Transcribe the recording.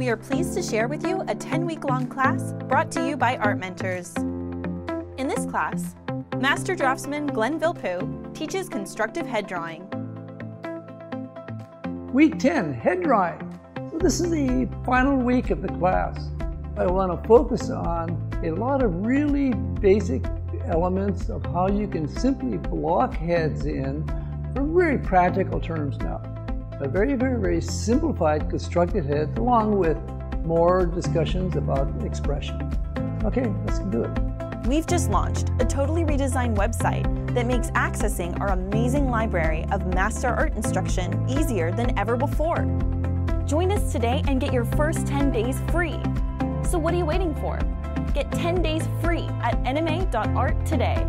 we are pleased to share with you a 10 week long class brought to you by Art Mentors. In this class, Master Draftsman Glenn Vilppu teaches constructive head drawing. Week 10, head drawing. So this is the final week of the class. I want to focus on a lot of really basic elements of how you can simply block heads in from very practical terms now. A very, very, very simplified constructed heads along with more discussions about expression. Okay, let's do it. We've just launched a totally redesigned website that makes accessing our amazing library of master art instruction easier than ever before. Join us today and get your first 10 days free. So what are you waiting for? Get 10 days free at nma.art today.